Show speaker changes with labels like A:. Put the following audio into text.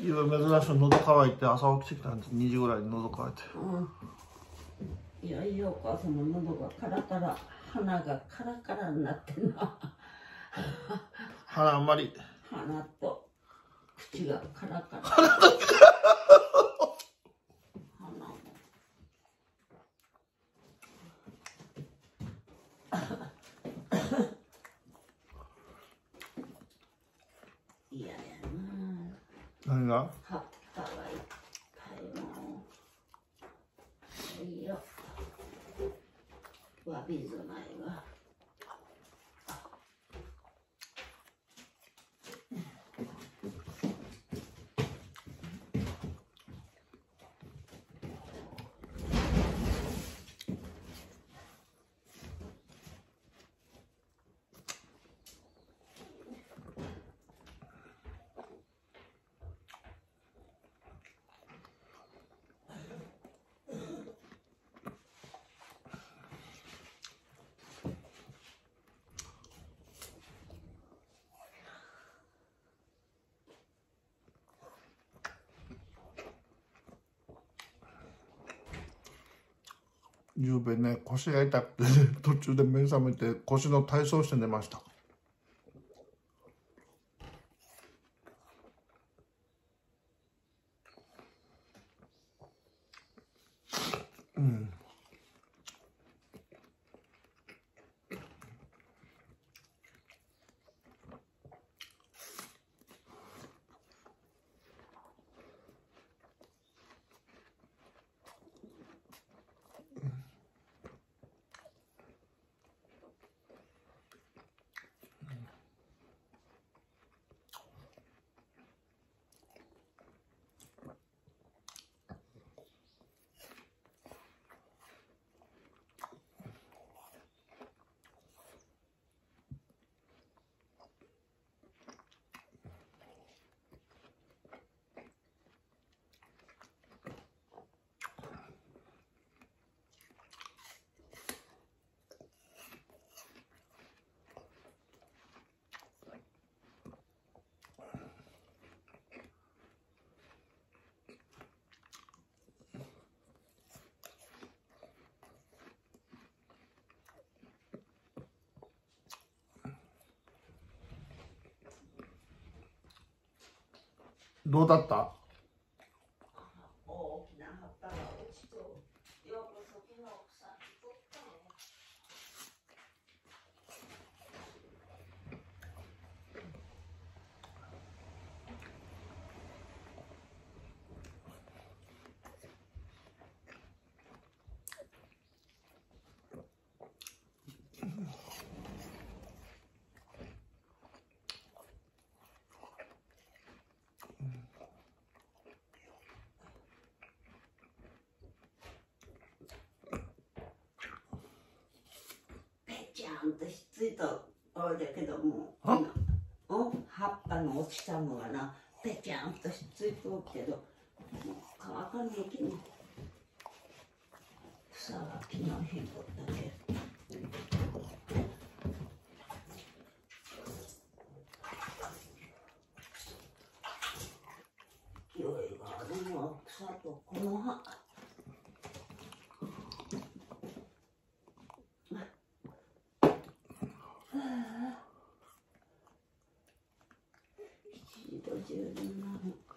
A: いや珍しく喉乾いて朝起きてきたんです。2時ぐらいに喉乾いて。
B: うん。いやいやお母さんも喉がカラカラ鼻がカラカラになってんな。
A: 鼻あんまり。
B: 鼻と口がカラカラ鼻も嫌やな
A: 何が？
B: 葉っぱがいっぱいもういいよ。わびずないわ
A: ゆうべね腰が痛くて、ね、途中で目覚めて腰の体操して寝ました。うん。どうだった
B: 大きな葉っぱが落ちとよくそきの草取ったねぺちゃんとひっついたあれだけども
A: あ？
B: うん葉っぱの落ちたのがなぺちゃんとひっついておるけどもう乾かんのきに草は木のへんこだけ。勢いがあるのは草とこの葉一度十分なの。